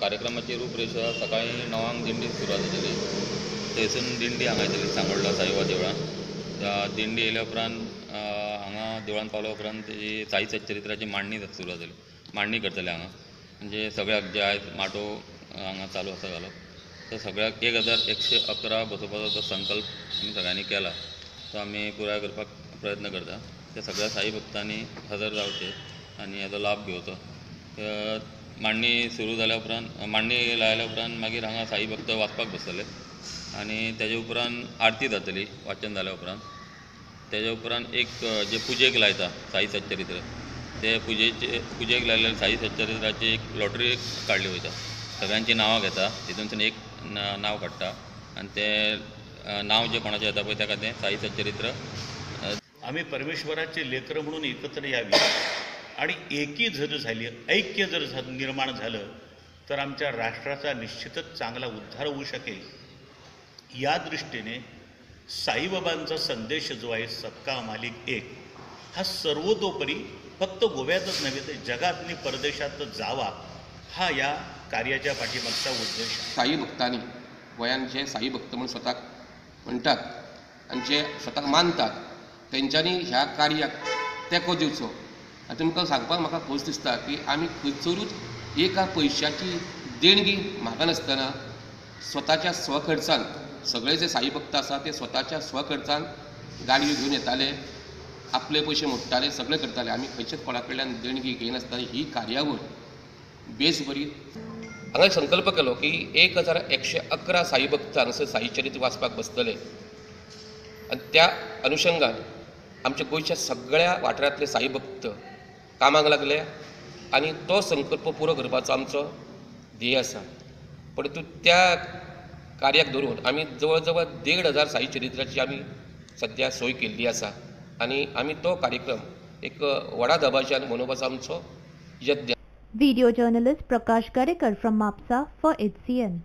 कार्यक्रमाची रूपरेषा सकाळी णवांक दिंडी सुरवात जातली थंयसून दिंडी हांगा येतली सांगोळडा साईबाबा देवळान दिंडी येयल्या उपरांत हांगा देवळान पावल्या उपरांत तेजी साई सच्चरित्राची मांडणी सुरू सुरवात जाली मांडणी करतले हांगा म्हणजे सगळ्याक जे आयज माटो हांगा चालू आसा घालप तर सगळ्याक एक हजार एकशे अकरा बसोवपाचो तो संकल्प आमी सगळ्यांनी केला. तो आमी पुराय करपाक प्रयत्न करता. त्या सगळ्या साई भक्तांनी हजर जावचे आनी हेजो लाभ घेवचो. मांडणी सुरू जाल्या उपरांत मांडणी लायल्या उपरांत मागीर हांगा साई भक्त वाचपाक बसतले. आनी तेजे उपरांत आरती जातली वाचन जाल्या उपरांत तेजे उपरांत एक जे पुजेक लायता साई सच्चरित्र ते पुजेचे पुजेक लायलेले साई सच्चरित्राची एक लॉटरी काडली वयता. सगळ्यांची नांवां घेता तितूंतसून एक नांव काडटा. आनी ते नांव जे कोणाचें येता पळय ताका तें साई सच्चरित्र आमी आम्ही परमेश्वराचे लेकर म्हणून एकत्र यावी. आणि एकी जर झाली ऐक्य जर निर्माण झालं तर आमच्या राष्ट्राचा निश्चितच चांगला उद्धार होऊ शकेल. या दृष्टीने साईबाबांचा संदेश जो आहे सबका मालिक एक हा सर्वतोपरी फक्त गोव्यातच नव्हे तर जगातनी परदेशात जावा हा या कार्याच्या पाठीमागचा उद्देश साई भक्तांनी गोंयान जे साई भक्त म्हणून स्वताक म्हणटात आनी जे स्वताक मानतात तेंच्यांनी ह्या कार्याक तेको दिवचो आनी तुमकां सांगपाक म्हाका खोस दिसता की आमी खंयसरूच एका पयशाची देणगी म्हाका स्वताच्या स्वखर्चान सगळे जे साई भक्त आसा ते स्वताच्या स्वखर्चान गाडयो घेवन येताले आपले पयशे मोडटाले सगळे करताले. आमी खंयच्याच कोणा कडल्यान देणगी घेयनासतना ही कार्यावळ. बेस बरी हांगा एक संकल्प केलो की एक हजार एकशे अकरा साई भक्त हांगासर साई चरित्र वाचपाक बसतले. आनी त्या अनुशंगान आमच्या गोंयच्या सगळ्या वाठारांतले साई भक्त कामाक लागले आनी तो संकल्प पुरो करपाचो आमचो ध्येय आसा. परंतु त्या कार्याक धरून आमी जवळ जवळ देड हजार साई चरित्राची आमी सद्या सोय केल्ली आसा. आनी आमी तो कार्यक्रम एक व्हडा दबाज्यान मनोवपाचो आमचो journalist Prakash journalist from Mhapsa for H C N